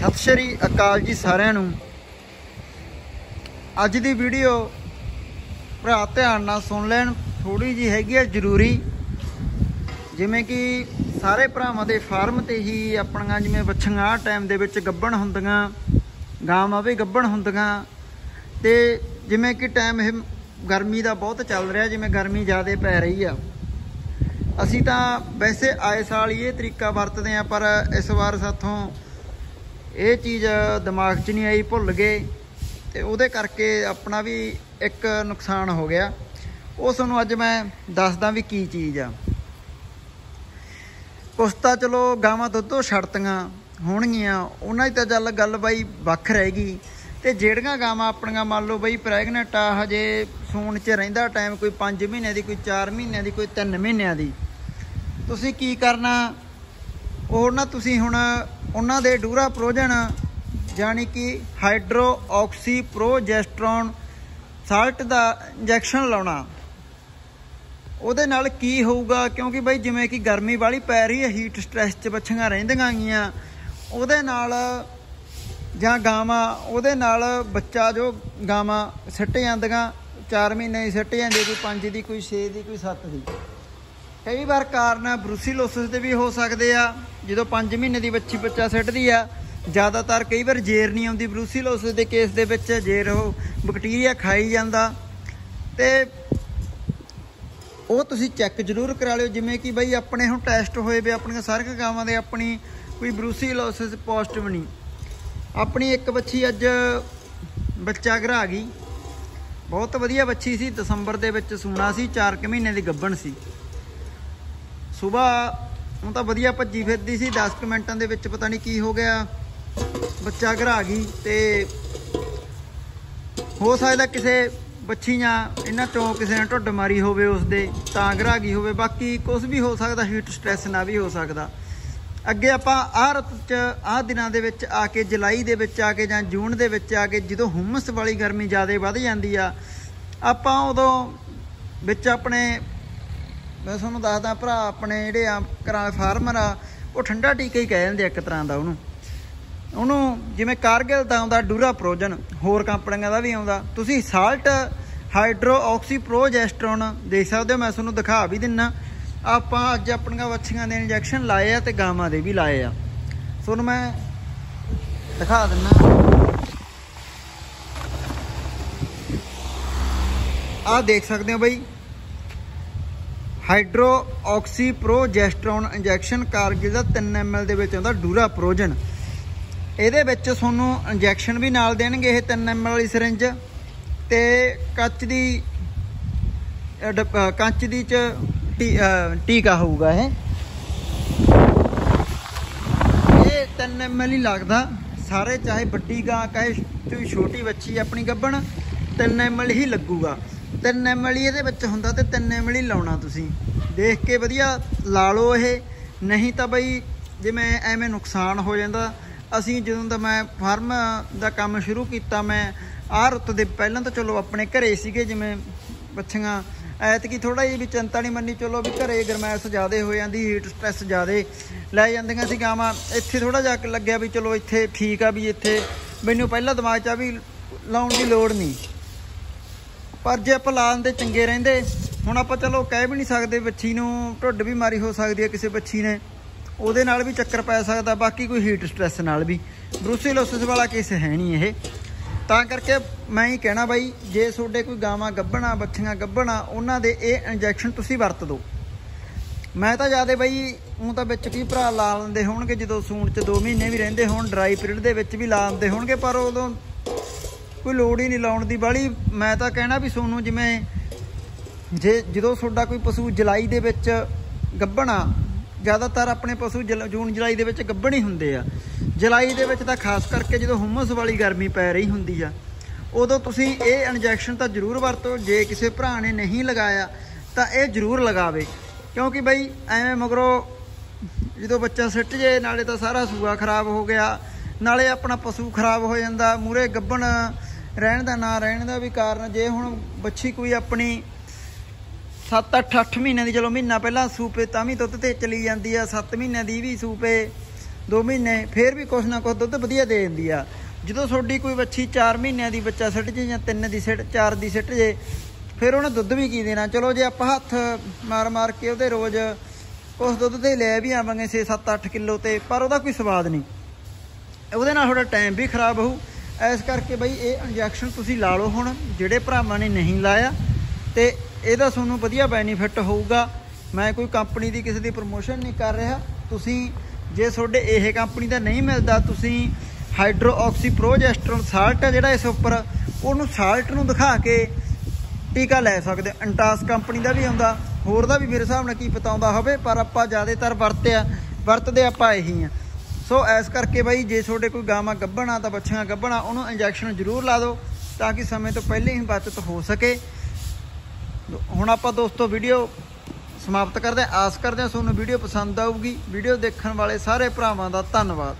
ਸਤਿ ਸ਼੍ਰੀ ਅਕਾਲ ਜੀ ਸਾਰਿਆਂ ਨੂੰ। ਅੱਜ ਦੀ ਵੀਡੀਓ ਭਰਾ ਧਿਆਨ ਨਾਲ ਸੁਣ ਲੈਣ ਥੋੜੀ ਜੀ ਹੈਗੀ ਆ ਜ਼ਰੂਰੀ। ਜਿਵੇਂ ਕਿ ਸਾਰੇ ਭਰਾਵਾਂ ਦੇ ਫਾਰਮ ਤੇ ਹੀ ਆਪਣੀਆਂ ਜਿਵੇਂ ਬੱਚੀਆਂ ਟਾਈਮ ਦੇ ਵਿੱਚ ਗੱਬਣ ਹੁੰਦੀਆਂ, ਗਾਵਾਂ ਵੀ ਗੱਬਣ ਹੁੰਦੀਆਂ। ਤੇ ਜਿਵੇਂ ਕਿ ਟਾਈਮ ਇਹ ਗਰਮੀ ਦਾ ਬਹੁਤ ਚੱਲ ਰਿਹਾ, ਜਿਵੇਂ ਗਰਮੀ ਜ਼ਿਆਦਾ ਪੈ ਰਹੀ ਆ। ਅਸੀਂ ਤਾਂ ਵੈਸੇ ਆਏ ਸਾਲ ਹੀ ਇਹ ਤਰੀਕਾ ਵਰਤਦੇ ਆ ਪਰ ਇਸ ਵਾਰ ਸਾਥੋਂ ਇਹ ਚੀਜ਼ ਦਿਮਾਗ 'ਚ ਨਹੀਂ ਆਈ, ਭੁੱਲ ਗਏ ਤੇ ਉਹਦੇ ਕਰਕੇ ਆਪਣਾ ਵੀ ਇੱਕ ਨੁਕਸਾਨ ਹੋ ਗਿਆ। ਉਹ ਤੁਹਾਨੂੰ ਅੱਜ ਮੈਂ ਦੱਸਦਾ ਵੀ ਕੀ ਚੀਜ਼ ਆ। ਕੁਛ ਤਾਂ ਚਲੋ ਗਾਵਾਂ ਦੁੱਧੋਂ ਛੜਤੀਆਂ ਹੋਣਗੀਆਂ, ਉਹਨਾਂ ਦੀ ਤਾਂ ਚੱਲ ਗੱਲ ਬਾਈ ਵੱਖ ਰਹੇਗੀ ਤੇ ਜਿਹੜੀਆਂ ਗਾਵਾਂ ਆਪਣੀਆਂ ਮੰਨ ਲਓ ਬਈ ਪ੍ਰੈਗਨੈਂਟ ਆ, ਹਜੇ ਸੂਣ 'ਚ ਰਹਿੰਦਾ ਟਾਈਮ ਕੋਈ 5 ਮਹੀਨਿਆਂ ਦੀ, ਕੋਈ 4 ਮਹੀਨਿਆਂ ਦੀ, ਕੋਈ 3 ਮਹੀਨਿਆਂ ਦੀ। ਤੁਸੀਂ ਕੀ ਕਰਨਾ? ਉਹ ਨਾ ਤੁਸੀਂ ਹੁਣ ਉਹਨਾਂ ਦੇ ਡੂਰਾ ਪ੍ਰੋਜਨ ਜਾਨੀ ਕਿ ਹਾਈਡਰੋ ਆਕਸੀ ਪ੍ਰੋਜੈਸਟਰੋਨ ਸਾਲਟ ਦਾ ਇੰਜੈਕਸ਼ਨ ਲਾਉਣਾ। ਉਹਦੇ ਨਾਲ ਕੀ ਹੋਊਗਾ? ਕਿਉਂਕਿ ਬਈ ਜਿਵੇਂ ਕਿ ਗਰਮੀ ਵਾਲੀ ਪੈ ਰਹੀ ਹੈ ਹੀਟ ਸਟ੍ਰੈਸ 'ਚ ਬੱਚੀਆਂ ਰਹਿੰਦੀਆਂ ਗੀਆਂ। ਉਹਦੇ ਨਾਲ ਜਾਂ ਗਾਵਾਂ, ਉਹਦੇ ਨਾਲ ਬੱਚਾ ਜੋ ਗਾਵਾਂ ਸਿੱਟ ਜਾਂਦੀਆਂ 4 ਮਹੀਨੇ ਦੀ ਸਿੱਟ ਜਾਂਦੀ ਕੋਈ 5 ਦੀ, ਕੋਈ 6 ਦੀ, ਕੋਈ 7 ਦੀ। ਕਈ ਵਾਰ ਕਾਰਨ ਬਰੂਸੀਲੋਸਿਸ ਦੇ ਵੀ ਹੋ ਸਕਦੇ ਆ। ਜਦੋਂ 5 ਮਹੀਨੇ ਦੀ ਬੱਚੀ ਬੱਚਾ ਸਿੱਟਦੀ ਆ, ਜ਼ਿਆਦਾਤਰ ਕਈ ਵਾਰ ਜੇਰ ਨਹੀਂ ਆਉਂਦੀ। ਬਰੂਸੀਲੋਸਿਸ ਦੇ ਕੇਸ ਦੇ ਵਿੱਚ ਜੇਰ ਉਹ ਬੈਕਟੀਰੀਆ ਖਾਈ ਜਾਂਦਾ। ਤੇ ਉਹ ਤੁਸੀਂ ਚੈੱਕ ਜ਼ਰੂਰ ਕਰਾ ਲਿਓ, ਜਿਵੇਂ ਕਿ ਬਈ ਆਪਣੇ ਹੁਣ ਟੈਸਟ ਹੋਏ ਵੇ, ਆਪਣੀਆਂ ਸਾਰੀਆਂ ਗਾਵਾਂ ਦੇ, ਆਪਣੀ ਕੋਈ ਬਰੂਸੀਲੋਸਿਸ ਪੋਜ਼ਿਟਿਵ ਨਹੀਂ। ਆਪਣੀ ਇੱਕ ਬੱਚੀ ਅੱਜ ਬੱਚਾ ਘਰਾ ਗਈ। ਬਹੁਤ ਵਧੀਆ ਬੱਚੀ ਸੀ, ਦਸੰਬਰ ਦੇ ਵਿੱਚ ਸੂਣਾ ਸੀ 4 ਕੁ ਮਹੀਨੇ ਦੀ ਗੱਭਣ ਸੀ। ਸਵੇਰ ਉਹ ਤਾਂ ਵਧੀਆ ਭੱਜੀ ਫਿਰਦੀ ਸੀ 10 ਕੁ ਮਿੰਟਾਂ ਦੇ ਵਿੱਚ ਪਤਾ ਨਹੀਂ ਕੀ ਹੋ ਗਿਆ। ਬੱਚਾ ਘਰਾ ਗਈ ਤੇ ਹੋ ਸਕਦਾ ਕਿਸੇ ਬੱਚੀ ਜਾਂ ਇਹਨਾਂ ਚੋਂ ਕਿਸੇ ਨੇ ਢੁੱਡ ਮਾਰੀ ਹੋਵੇ ਉਸਦੇ, ਤਾਂ ਘਰਾ ਗਈ ਹੋਵੇ। ਬਾਕੀ ਕੁਝ ਵੀ ਹੋ ਸਕਦਾ ਹੀਟ ਸਟ੍ਰੈਸ ਨਾ ਵੀ ਹੋ ਸਕਦਾ। ਅੱਗੇ ਆਪਾਂ ਆਹ ਰੁੱਤ ਚ, ਆਹ ਦਿਨਾਂ ਦੇ ਵਿੱਚ ਆ ਕੇ, ਜੁਲਾਈ ਦੇ ਵਿੱਚ ਆ ਕੇ ਜਾਂ ਜੂਨ ਦੇ ਵਿੱਚ ਆ ਕੇ ਜਦੋਂ ਹੁਮਸ ਵਾਲੀ ਗਰਮੀ ਜ਼ਿਆਦਾ ਵੱਧ ਜਾਂਦੀ ਆ, ਆਪਾਂ ਉਦੋਂ ਵਿੱਚ ਆਪਣੇ ਮੈਂ ਤੁਹਾਨੂੰ ਦੱਸਦਾ ਭਰਾ, ਆਪਣੇ ਜਿਹੜੇ ਆ ਘਰਾਂ ਫਾਰਮਰ ਆ, ਉਹ ਠੰਡਾ ਟੀਕਾ ਹੀ ਕਹਿ ਦਿੰਦੇ ਇੱਕ ਤਰ੍ਹਾਂ ਦਾ ਉਹਨੂੰ। ਉਹਨੂੰ ਜਿਵੇਂ ਕਾਰਗਿਲ ਦਾ ਆਉਂਦਾ, ਡੂਰਾ ਪ੍ਰੋਜਨ, ਹੋਰ ਕੰਪਨੀਆਂ ਦਾ ਵੀ ਆਉਂਦਾ। ਤੁਸੀਂ ਸਾਲਟ ਹਾਈਡਰੋ ਆਕਸੀ ਪ੍ਰੋਜੈਸਟਰੋਨ ਦੇਖ ਸਕਦੇ ਹੋ, ਮੈਂ ਤੁਹਾਨੂੰ ਦਿਖਾ ਵੀ ਦਿੰਨਾ। ਆਪਾਂ ਅੱਜ ਆਪਣੀਆਂ ਵੱਛੀਆਂ ਦੇ ਇੰਜੈਕਸ਼ਨ ਲਾਏ ਆ ਤੇ ਗਾਵਾਂ ਦੇ ਵੀ ਲਾਏ ਆ। ਤੁਹਾਨੂੰ ਮੈਂ ਦਿਖਾ ਦਿੰਨਾ। ਆਹ ਦੇਖ ਸਕਦੇ ਹੋ ਬਈ ਹਾਈਡਰੋ ਪ੍ਰੋਜੈਸਟਰੋਨ ਇੰਜੈਕਸ਼ਨ ਕਾਰਗਿਲ ਦਾ 3 ml ਦੇ ਵਿੱਚ ਆਉਂਦਾ ਡੂਰਾ ਪ੍ਰੋਜਨ। ਇਹਦੇ ਵਿੱਚ ਤੁਹਾਨੂੰ ਇੰਜੈਕਸ਼ਨ ਵੀ ਨਾਲ ਦੇਣਗੇ ਇਹ 3 ml ਵਾਲੀ ਸਿਰਿੰਜ ਤੇ ਕੱਚ ਦੀ ਕੱਚ ਦੀ ਚ ਟੀਕਾ ਹੋਊਗਾ ਇਹ। ਇਹ 3 ml ਹੀ ਲੱਗਦਾ। ਸਾਰੇ ਚਾਹੇ ਵੱਡੀ ਗਾਂ, ਚਾਹੇ ਤੁਸੀਂ ਛੋਟੀ ਬੱਚੀ, ਆਪਣੀ ਗੱਬਣ 3 ml ਹੀ ਲੱਗੂਗਾ। 3 ml ਹੀ ਇਹਦੇ ਵਿੱਚ ਹੁੰਦਾ ਤੇ ਤਿੰਨ ਐਮਲੀ ਲਾਉਣਾ ਤੁਸੀਂ। ਦੇਖ ਕੇ ਵਧੀਆ ਲਾ ਲਓ ਇਹ। ਨਹੀਂ ਤਾਂ ਬਈ ਜਿਵੇਂ ਐਵੇਂ ਨੁਕਸਾਨ ਹੋ ਜਾਂਦਾ, ਅਸੀਂ ਜਦੋਂ ਦਾ ਮੈਂ ਫਾਰਮ ਦਾ ਕੰਮ ਸ਼ੁਰੂ ਕੀਤਾ, ਮੈਂ ਆਹ ਰੁੱਤ ਦੇ ਪਹਿਲਾਂ ਤਾਂ ਚਲੋ ਆਪਣੇ ਘਰੇ ਸੀਗੇ, ਜਿਵੇਂ ਬੱਚੀਆਂ, ਐਤਕੀ ਥੋੜਾ ਜਿਹਾ ਵੀ ਚਿੰਤਾ ਨਹੀਂ ਮੰਨੀ, ਚਲੋ ਵੀ ਘਰੇ ਗਰਮੈਸ਼ ਜ਼ਿਆਦੇ ਹੋ ਜਾਂਦੀ ਹੀਟ ਸਟ੍ਰੈਸ ਜ਼ਿਆਦੇ ਲੈ ਜਾਂਦੀਆਂ ਸੀ ਗਾਵਾਂ। ਇੱਥੇ ਥੋੜਾ ਜਿਹਾ ਲੱਗਿਆ ਵੀ ਚਲੋ ਇੱਥੇ ਠੀਕ ਆ ਵੀ ਇੱਥੇ। ਮੈਨੂੰ ਪਹਿਲਾਂ ਦਿਮਾਗ 'ਚ ਆ ਵੀ ਲਾਉਣ ਦੀ ਲੋੜ ਨਹੀਂ। ਪਰ ਜੇ ਆਪਾਂ ਲਾ ਦੇ ਚੰਗੇ ਰਹਿੰਦੇ, ਹੁਣ ਆਪਾਂ ਚਲੋ ਕਹਿ ਵੀ ਨਹੀਂ ਸਕਦੇ ਬੱਚੀ ਨੂੰ ਢੁੱਡ ਵੀ ਮਾਰੀ ਹੋ ਸਕਦੀ ਹੈ ਕਿਸੇ ਬੱਚੀ ਨੇ। ਉਹਦੇ ਨਾਲ ਵੀ ਚੱਕਰ ਪੈ ਸਕਦਾ, ਬਾਕੀ ਕੋਈ ਹੀਟ ਸਟ੍ਰੈਸ ਨਾਲ ਵੀ। ਬਰੂਸੀਲੋਸਿਸ ਵਾਲਾ ਕੇਸ ਹੈ ਨਹੀਂ ਇਹ। ਤਾਂ ਕਰਕੇ ਮੈਂ ਹੀ ਕਹਿਣਾ ਬਾਈ, ਜੇ ਤੁਹਾਡੇ ਕੋਈ ਗਾਵਾਂ ਗੱਭਣਾ ਬੱਚੀਆਂ ਗੱਭਣਾ, ਉਹਨਾਂ ਦੇ ਇਹ ਇੰਜੈਕਸ਼ਨ ਤੁਸੀਂ ਵਰਤ ਦਿਓ। ਮੈਂ ਤਾਂ ਜ਼ਿਆਦਾ ਬਾਈ ਉਹ ਤਾਂ ਵਿੱਚ ਕੀ ਭਰਾ ਲਾ ਲੈਂਦੇ ਹੋਣਗੇ, ਜਦੋਂ ਸੂਣ 'ਚ 2 ਮਹੀਨੇ ਵੀ ਰਹਿੰਦੇ ਹੋਣ ਡਰਾਈ ਪੀਰੀਅਡ ਦੇ ਵਿੱਚ ਵੀ ਲਾ ਲੈਂਦੇ ਹੋਣਗੇ, ਪਰ ਉਦੋਂ ਕੋਈ ਲੋੜ ਹੀ ਨਹੀਂ ਲਾਉਣ ਦੀ। ਬਾਲੀ ਮੈਂ ਤਾਂ ਕਹਿਣਾ ਵੀ ਸੋਨੂੰ ਜਿਵੇਂ ਜੇ ਜਦੋਂ ਤੁਹਾਡਾ ਕੋਈ ਪਸ਼ੂ ਜੁਲਾਈ ਦੇ ਵਿੱਚ ਗੱਭਣਾ, ਜ਼ਿਆਦਾਤਰ ਆਪਣੇ ਪਸ਼ੂ ਜੂਨ, ਜੁਲਾਈ ਦੇ ਵਿੱਚ ਗੱਭਣ ਹੀ ਹੁੰਦੇ ਆ। ਜੁਲਾਈ ਦੇ ਵਿੱਚ ਤਾਂ ਖਾਸ ਕਰਕੇ ਜਦੋਂ ਹੁਮਸ ਵਾਲੀ ਗਰਮੀ ਪੈ ਰਹੀ ਹੁੰਦੀ ਆ, ਉਦੋਂ ਤੁਸੀਂ ਇਹ ਇੰਜੈਕਸ਼ਨ ਤਾਂ ਜ਼ਰੂਰ ਵਰਤੋ, ਜੇ ਕਿਸੇ ਭਰਾ ਨੇ ਨਹੀਂ ਲਗਾਇਆ, ਤਾਂ ਇਹ ਜ਼ਰੂਰ ਲਗਾਵੇ। ਕਿਉਂਕਿ ਬਈ ਐਵੇਂ ਮਗਰੋਂ ਜਦੋਂ ਬੱਚਾ ਸਿੱਟ ਜੇ, ਨਾਲੇ ਤਾਂ ਸਾਰਾ ਸੂਆ ਖਰਾਬ ਹੋ ਗਿਆ, ਨਾਲੇ ਆਪਣਾ ਪਸ਼ੂ ਖਰਾਬ ਹੋ ਜਾਂਦਾ ਮੂਰੇ ਗੱਭਣ ਰਹਿਣ ਦਾ ਨਾ ਰਹਿਣ ਦਾ ਵੀ ਕਾਰਨ, ਜੇ ਹੁਣ ਬੱਚੀ ਕੋਈ ਆਪਣੀ 7 8 8 ਮਹੀਨਿਆਂ ਦੀ, ਚਲੋ ਮਹੀਨਾ ਪਹਿਲਾਂ ਸੂਪੇ ਤਾਂ ਵੀ ਦੁੱਧ ਤੇ ਚਲੀ ਜਾਂਦੀ ਆ 7 ਮਹੀਨਿਆਂ ਦੀ ਵੀ ਸੂਪੇ 2 ਮਹੀਨੇ, ਫੇਰ ਵੀ ਕੁਛ ਨਾ ਕੁਛ ਦੁੱਧ ਵਧੀਆ ਦੇ ਦਿੰਦੀ ਆ। ਜਦੋਂ ਤੁਹਾਡੀ ਕੋਈ ਵੱਛੀ 4 ਮਹੀਨਿਆਂ ਦੀ ਬੱਚਾ ਸਿੱਟ ਜੇ ਜਾਂ 3 ਦੀ ਸਿੱਟ 4 ਦੀ ਸਿੱਟ ਜੇ, ਫਿਰ ਉਹਨੇ ਦੁੱਧ ਵੀ ਕੀ ਦੇਣਾ? ਚਲੋ ਜੇ ਆਪਾਂ ਹੱਥ ਮਾਰ ਮਾਰ ਕੇ ਉਹਦੇ ਰੋਜ਼ ਉਸ ਦੁੱਧ ਤੇ ਲੈ ਵੀ ਆਵਾਂਗੇ 6 7 8 ਕਿਲੋ ਤੇ, ਪਰ ਉਹਦਾ ਕੋਈ ਸਵਾਦ ਨਹੀਂ। ਉਹਦੇ ਨਾਲ ਤੁਹਾਡਾ ਟਾਈਮ ਵੀ ਖਰਾਬ ਹੋਊ ਇਸ ਕਰਕੇ ਬਈ ਇਹ ਇੰਜੈਕਸ਼ਨ ਤੁਸੀਂ ਲਾ ਲਓ ਹੁਣ, ਜਿਹੜੇ ਭਰਾਵਾਂ ਨੇ ਨਹੀਂ ਲਾਇਆ, ਤੇ ਇਹਦਾ ਤੁਹਾਨੂੰ ਵਧੀਆ ਬੈਨੀਫਿਟ ਹੋਊਗਾ। ਮੈਂ ਕੋਈ ਕੰਪਨੀ ਦੀ ਕਿਸੇ ਦੀ ਪ੍ਰਮੋਸ਼ਨ ਨਹੀਂ ਕਰ ਰਿਹਾ। ਤੁਸੀਂ ਜੇ ਤੁਹਾਡੇ ਇਹ ਕੰਪਨੀ ਦਾ ਨਹੀਂ ਮਿਲਦਾ, ਤੁਸੀਂ ਹਾਈਡਰੋ ਆਕਸੀ ਸਾਲਟ ਹੈ ਜਿਹੜਾ ਇਸ ਉੱਪਰ, ਉਹਨੂੰ ਸਾਲਟ ਨੂੰ ਦਿਖਾ ਕੇ ਟੀਕਾ ਲੈ ਸਕਦੇ ਅੰਟਾਸ ਕੰਪਨੀ ਦਾ ਵੀ ਆਉਂਦਾ, ਹੋਰ ਦਾ ਵੀ ਮੇਰੇ ਹਿਸਾਬ ਨਾਲ ਕੀ ਪਤਾਉਂਦਾ ਹੋਵੇ, ਪਰ ਆਪਾਂ ਜ਼ਿਆਦਾਤਰ ਵਰਤਿਆ, ਵਰਤਦੇ ਆਪਾਂ ਇਹੀ ਆ। ਸੋ ਐਸ ਕਰਕੇ ਬਾਈ, ਜੇ ਤੁਹਾਡੇ ਕੋਈ ਗਾਵਾਂ ਗੱਭਣਾ ਤਾਂ ਬੱਚੀਆਂ ਗੱਭਣਾ, ਉਹਨੂੰ ਇੰਜੈਕਸ਼ਨ ਜ਼ਰੂਰ ਲਾ ਦਿਓ ਤਾਂ ਕਿ ਸਮੇਂ ਤੋਂ ਪਹਿਲੇ ਹੀ ਬਚਤ ਹੋ ਸਕੇ। ਹੁਣ ਆਪਾਂ ਦੋਸਤੋ ਵੀਡੀਓ ਸਮਾਪਤ ਕਰਦੇ ਹਾਂ। ਆਸ ਕਰਦੇ ਹਾਂ ਤੁਹਾਨੂੰ ਵੀਡੀਓ ਪਸੰਦ ਆਊਗੀ। ਵੀਡੀਓ ਦੇਖਣ ਵਾਲੇ ਸਾਰੇ ਭਰਾਵਾਂ ਦਾ ਧੰਨਵਾਦ।